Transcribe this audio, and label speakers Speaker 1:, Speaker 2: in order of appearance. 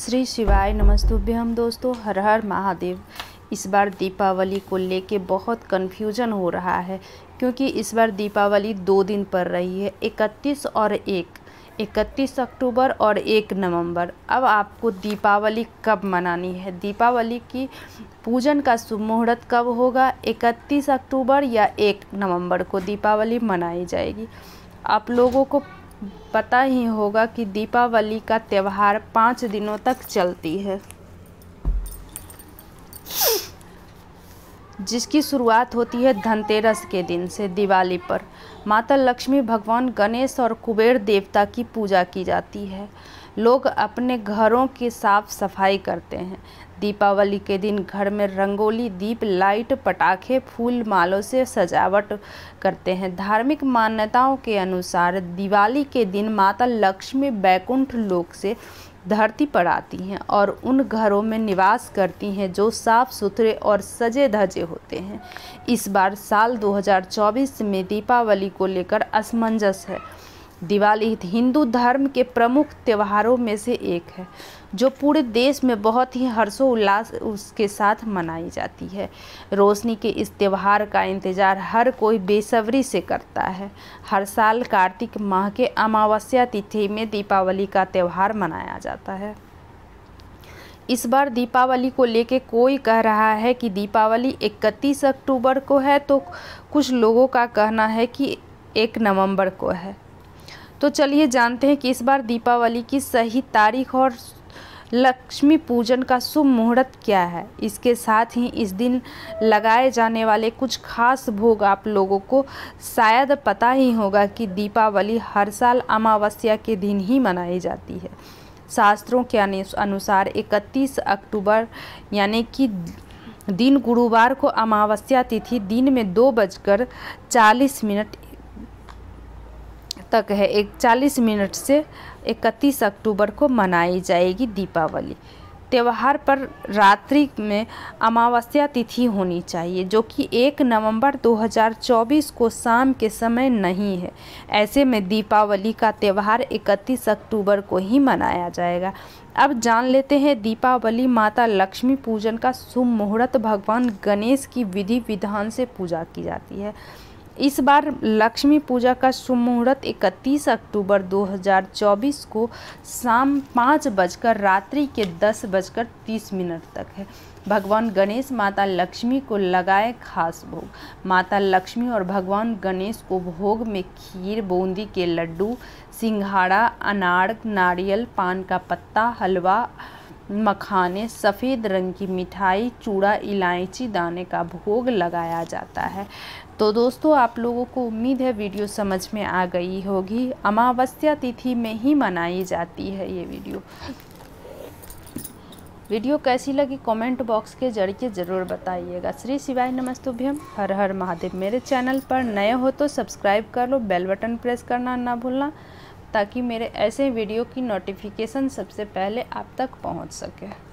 Speaker 1: श्री शिवाय नमस्तुभ्यम दोस्तों, हर हर महादेव। इस बार दीपावली को लेके बहुत कन्फ्यूज़न हो रहा है, क्योंकि इस बार दीपावली दो दिन पर रही है, इकतीस और एक। इकतीस अक्टूबर और एक नवंबर। अब आपको दीपावली कब मनानी है? दीपावली की पूजन का शुभ मुहूर्त कब होगा? इकतीस अक्टूबर या एक नवंबर को दीपावली मनाई जाएगी। आप लोगों को पता ही होगा कि दीपावली का त्यौहार पाँच दिनों तक चलती है। जिसकी शुरुआत होती है धनतेरस के दिन से दिवाली पर। माता लक्ष्मी भगवान गणेश और कुबेर देवता की पूजा की जाती है। लोग अपने घरों की साफ़ सफ़ाई करते हैं। दीपावली के दिन घर में रंगोली, दीप, लाइट, पटाखे, फूल मालों से सजावट करते हैं। धार्मिक मान्यताओं के अनुसार दिवाली के दिन माता लक्ष्मी बैकुंठ लोक से धरती पर आती हैं और उन घरों में निवास करती हैं जो साफ़ सुथरे और सजे धजे होते हैं। इस बार साल 2024 में दीपावली को लेकर असमंजस है। दिवाली हिंदू धर्म के प्रमुख त्योहारों में से एक है, जो पूरे देश में बहुत ही हर्षोल्लास उसके साथ मनाई जाती है। रोशनी के इस त्यौहार का इंतज़ार हर कोई बेसब्री से करता है। हर साल कार्तिक माह के अमावस्या तिथि में दीपावली का त्यौहार मनाया जाता है। इस बार दीपावली को लेके कोई कह रहा है कि दीपावली इकतीस अक्टूबर को है तो कुछ लोगों का कहना है कि एक नवंबर को है। तो चलिए जानते हैं कि इस बार दीपावली की सही तारीख और लक्ष्मी पूजन का शुभ मुहूर्त क्या है। इसके साथ ही इस दिन लगाए जाने वाले कुछ खास भोग आप लोगों को शायद पता ही होगा कि दीपावली हर साल अमावस्या के दिन ही मनाई जाती है। शास्त्रों के अनुसार 31 अक्टूबर यानी कि दिन गुरुवार को अमावस्या तिथि दिन में दो बजकर चालीस मिनट तक है। एक चालीस मिनट से इकतीस अक्टूबर को मनाई जाएगी दीपावली। त्यौहार पर रात्रि में अमावस्या तिथि होनी चाहिए, जो कि एक नवंबर 2024 को शाम के समय नहीं है। ऐसे में दीपावली का त्यौहार 31 अक्टूबर को ही मनाया जाएगा। अब जान लेते हैं, दीपावली माता लक्ष्मी पूजन का शुभ मुहूर्त, भगवान गणेश की विधि विधान से पूजा की जाती है। इस बार लक्ष्मी पूजा का शुभ मुहूर्त इकतीस अक्टूबर 2024 को शाम पाँच बजकर रात्रि के दस बजकर तीस मिनट तक है। भगवान गणेश माता लक्ष्मी को लगाए खास भोग। माता लक्ष्मी और भगवान गणेश को भोग में खीर, बूंदी के लड्डू, सिंघाड़ा, अनार, नारियल, पान का पत्ता, हलवा मखाने, सफ़ेद रंग की मिठाई, चूड़ा, इलायची, दाने का भोग लगाया जाता है। तो दोस्तों, आप लोगों को उम्मीद है वीडियो समझ में आ गई होगी। अमावस्या तिथि में ही मनाई जाती है ये वीडियो। वीडियो कैसी लगी कमेंट बॉक्स के ज़रिए ज़रूर बताइएगा। श्री शिवाय नमस्तुभ्यम। हर हर महादेव मेरे चैनल पर नए हो तो सब्सक्राइब कर लो, बेल बटन प्रेस करना ना भूलना। ताकि मेरे ऐसे वीडियो की नोटिफिकेशन सबसे पहले आप तक पहुँच सके।